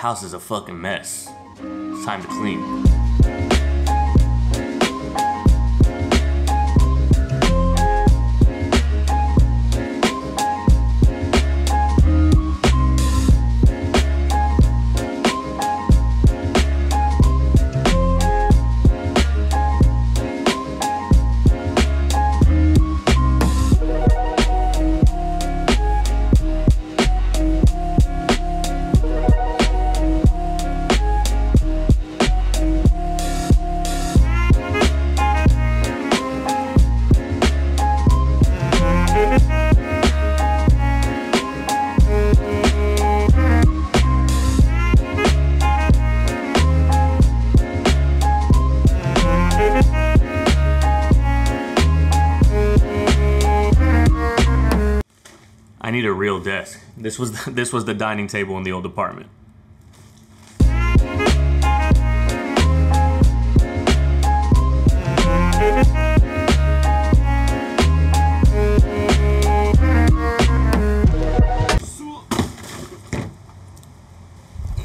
house is a fucking mess. It's time to clean. Real desk. This was this was the dining table in the old apartment.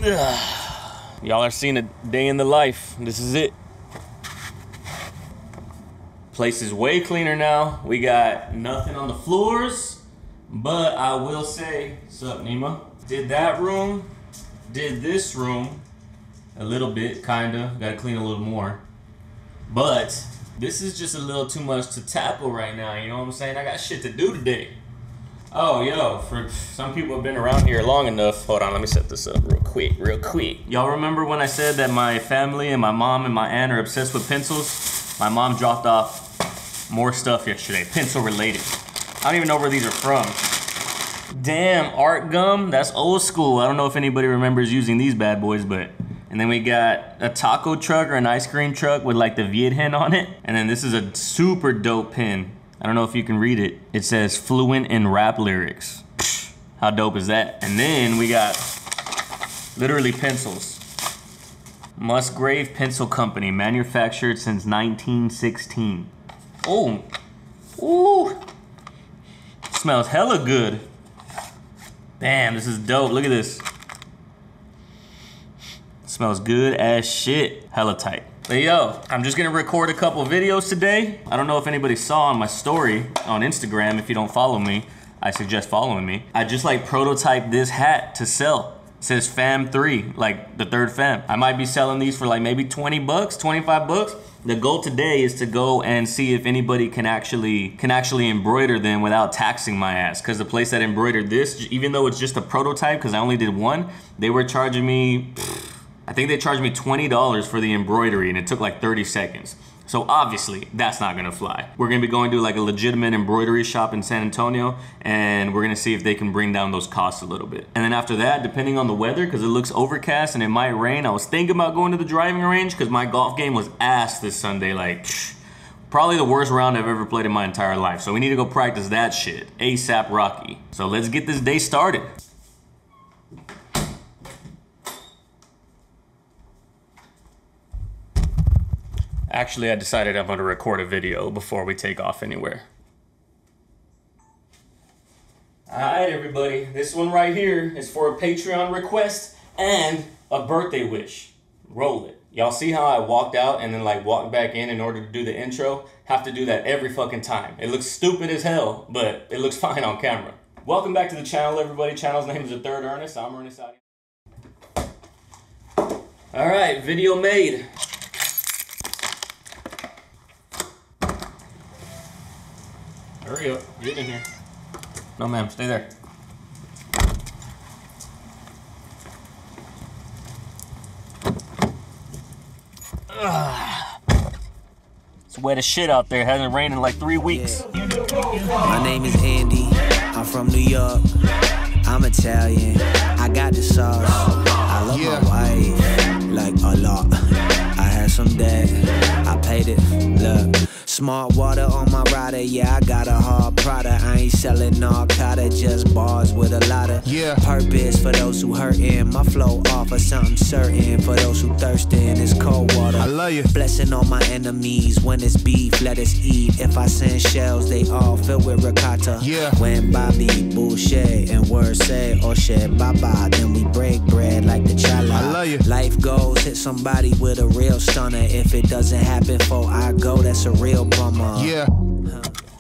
Y'all are seeing a day in the life. This is it. Place is way cleaner now. We got nothing on the floors. But I will say, what's up, Nima? Did that room, did this room a little bit, kinda. Gotta clean a little more. But this is just a little too much to tackle right now. You know what I'm saying? I got shit to do today. Oh, yo, for some people have been around here long enough. Hold on, let me set this up real quick, real quick. Y'all remember when I said that my family and my mom and my aunt are obsessed with pencils? My mom dropped off more stuff yesterday, pencil related. I don't even know where these are from. Damn, art gum, that's old school. I don't know if anybody remembers using these bad boys, but. And then we got a taco truck or an ice cream truck with like the Viet hen on it. And then this is a super dope pin. I don't know if you can read it. It says fluent in rap lyrics. How dope is that? And then we got literally pencils. Musgrave Pencil Company, manufactured since 1916. Oh, ooh, smells hella good. Damn, this is dope. Look at this. Smells good as shit. Hella tight. But yo, I'm just gonna record a couple videos today. I don't know if anybody saw on my story on Instagram. If you don't follow me, I suggest following me. I just like prototyped this hat to sell. Says fam three, like the third fam. I might be selling these for like maybe 20 bucks, 25 bucks. The goal today is to go and see if anybody can actually can actually embroider them without taxing my ass. Cause the place that embroidered this, even though it's just a prototype, cause I only did one, they were charging me I think they charged me $20 for the embroidery and it took like 30 seconds. So obviously that's not gonna fly. We're gonna be going to like a legitimate embroidery shop in San Antonio and we're gonna see if they can bring down those costs a little bit. And then after that, depending on the weather, cause it looks overcast and it might rain, I was thinking about going to the driving range cause my golf game was ass this Sunday. Like, probably the worst round I've ever played in my entire life. So we need to go practice that shit. ASAP Rocky. So let's get this day started. Actually, I decided I'm gonna record a video before we take off anywhere. Alright, everybody. This one right here is for a Patreon request and a birthday wish. Roll it. Y'all see how I walked out and then like walked back in in order to do the intro? Have to do that every fucking time. It looks stupid as hell, but it looks fine on camera. Welcome back to the channel, everybody. Channel's name is The Third Ernest. I'm Ernest. Alright, video made. Hurry up. Get in here. No, ma'am. Stay there. Ugh. It's wet as shit out there. It hasn't rained in like three weeks. My name is Andy. I'm from New York. I'm Italian. I got the sauce. I love Yeah. my wife like a lot. I some debt. I paid it. Look, smart water on my rider. Yeah, I got a hard product. I ain't selling narcotic, just bars with a lot of Yeah. purpose for those who hurting. My flow offer something certain for those who thirsting. It's cold water. I love you. Blessing all my enemies. When it's beef, let us eat. If I send shells, they all filled with ricotta. Yeah. When Bobby, Boucher, and word say, oh shit, baba, then we break bread like the challah. I love you. Life goes, hit somebody with a real stunner. If it doesn't happen before I go, that's a real bummer. Yeah.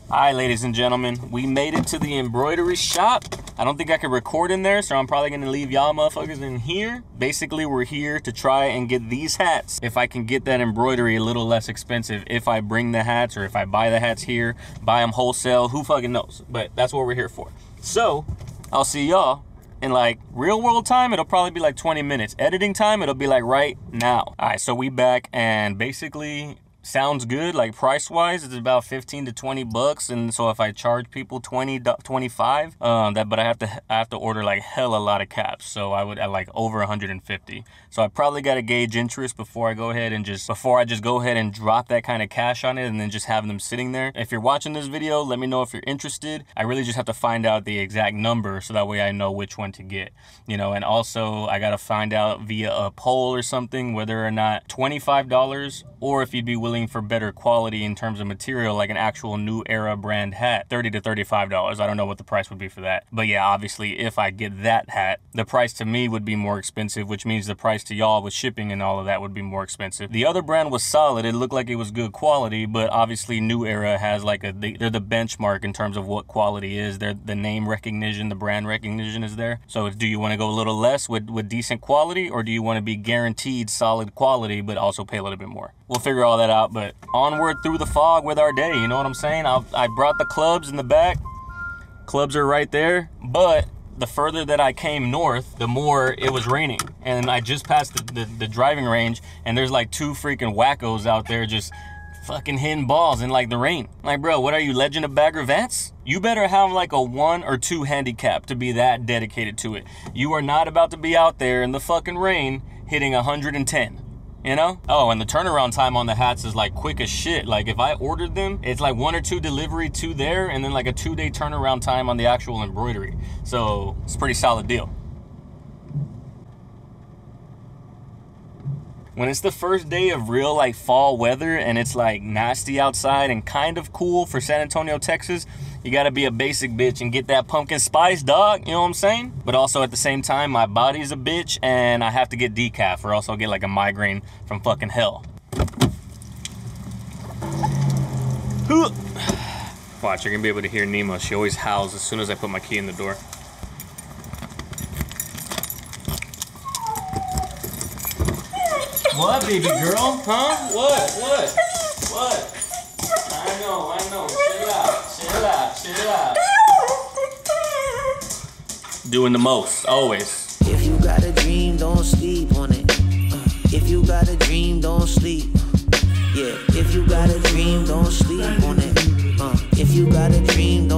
Hi, ladies and gentlemen. We made it to the embroidery shop. I don't think I can record in there, so I'm probably gonna leave y'all motherfuckers in here. Basically, we're here to try and get these hats. If I can get that embroidery a little less expensive, if I bring the hats or if I buy the hats here, buy them wholesale, who fucking knows? But that's what we're here for. So, I'll see y'all in like real world time it'll probably be like 20 minutes. Editing time it'll be like right now. All right so we back and basically sounds good like price wise it's about 15 to 20 bucks and so if i charge people 20 25 um that but i have to i have to order like hell a lot of caps so i would at like over 150 so i probably got to gauge interest before i go ahead and just before i just go ahead and drop that kind of cash on it and then just have them sitting there. If you're watching this video let me know if you're interested. I really just have to find out the exact number so that way i know which one to get you know and also i got to find out via a poll or something whether or not 25 dollars or if you'd be willing for better quality in terms of material, like an actual new era brand hat, 30 to $35. I don't know what the price would be for that. But yeah, obviously, if I get that hat, the price to me would be more expensive, which means the price to y'all with shipping and all of that would be more expensive. The other brand was solid. It looked like it was good quality, but obviously, New Era has like a, they're the benchmark in terms of what quality is. They're the name recognition, the brand recognition is there. So do you want to go a little less with, with decent quality, or do you want to be guaranteed solid quality, but also pay a little bit more? We'll figure all that out but onward through the fog with our day. You know what I'm saying? I, I brought the clubs in the back. Clubs are right there, but the further that I came north, the more it was raining. And I just passed the, the, the, driving range, and there's like two freaking wackos out there just fucking hitting balls in like the rain. Like, bro, what are you, Legend of Bagger Vance? You better have like a one or two handicap to be that dedicated to it. You are not about to be out there in the fucking rain hitting 110 you know? Oh, and the turnaround time on the hats is like quick as shit. Like if I ordered them, it's like one or two delivery to there and then like a two day turnaround time on the actual embroidery. So it's pretty solid deal. When it's the first day of real like fall weather and it's like nasty outside and kind of cool for San Antonio, Texas, you gotta be a basic bitch and get that pumpkin spice, dog. You know what I'm saying? But also at the same time, my body's a bitch and I have to get decaf or else I'll get like a migraine from fucking hell. Watch, you're gonna be able to hear Nemo. She always howls as soon as I put my key in the door. What, baby girl? Huh? What? What? What? I know, I know. Chill out, chill out, chill out. Doing the most, always. If you got a dream, don't sleep on it. If you got a dream, don't sleep. Yeah, if you got a dream, don't sleep on it. Uh, if you got a dream,